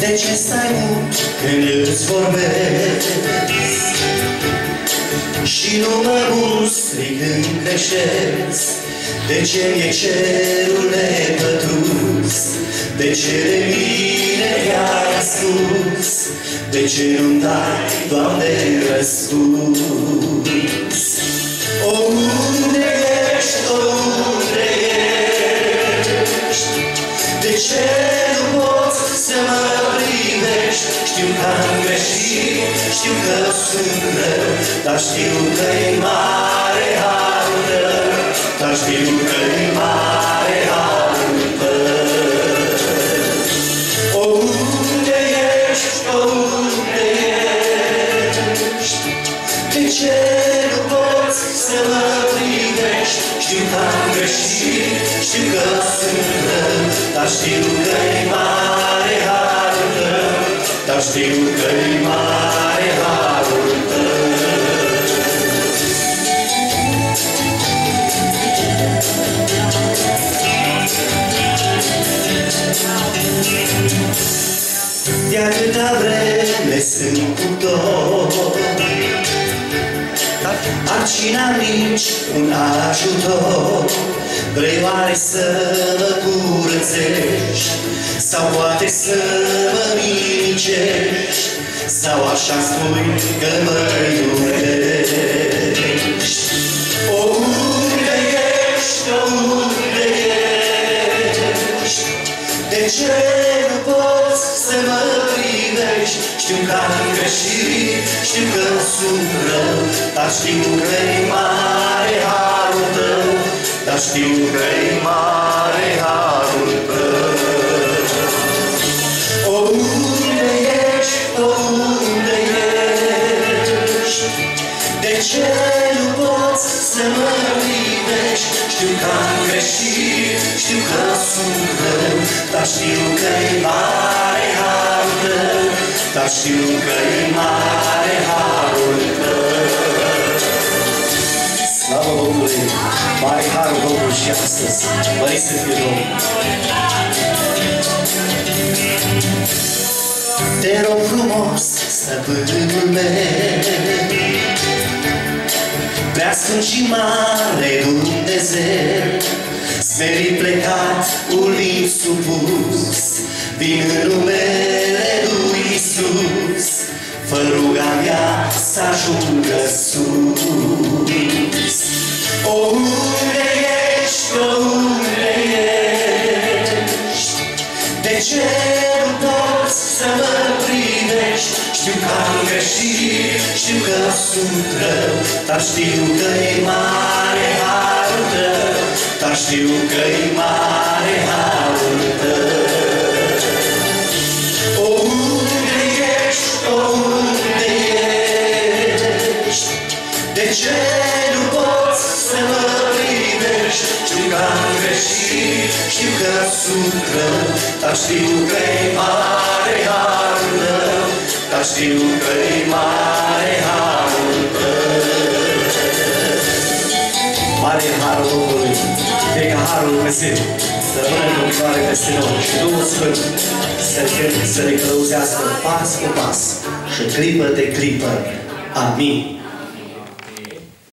De ce stai mult când îți vorbesc? Și nu mă gustri când creștesc De ce mi-e cerul nepătrus? De ce de mine i-ai ascuns? De ce nu-mi dai, Doamne, răspuns? O, unde ești, o, unde ești? De ce Știu că am greșit, știu că sunt rău, dar știu că-i mare harul tău, dar știu că-i mare harul tău. O, unde ești, o, unde ești? De ce nu poți să mă privești? Știu că am greșit, știu că sunt rău, dar știu că-i mare harul tău, dar știu că-i mare harul tău. De atâta vreme sunt cu tot Am și n-am nici un ajutor Vrei oare să mă curățești? Sau poate să mă minicești Sau așa spui că mă iubești? O, unde ești, o, unde ești? De ce nu poți să mă privești? Știu că am greșit, știu că sunt rău, dar știu că-i mare harul tău, dar știu că-i mare harul tău. O, unde ești, o, unde ești? De ce nu poți să mă privești? Știu că am greșit, știu că sunt rău, dar știu că-i mare harul tău, dar știu că-i mare harul tău. Slavă Domnului! Mare harul Domnului și astăzi! Măriți să fie Domnul! Te rog frumos, stăpânul meu, Prea sfânt și mare Dumnezeu, Smerit plecat, ulit supus, Vin în numele Știu că am greșit, știu că sunt rău, dar știu că-i mare harul tău, dar știu că-i mare harul tău. O, unde ești, o, unde ești? De ce nu poți să mă privești? Știu că am greșit, știu că sunt rău, dar știu că-i mare harul tău, dar știu că-i mare harul tău. Mare e harul Domnului, fie ca harul Dumnezeu să rămână în continuare peste noi și Duhul Sfânt să, să ne călăuzească pas cu pas și clipă de clipă. Amin.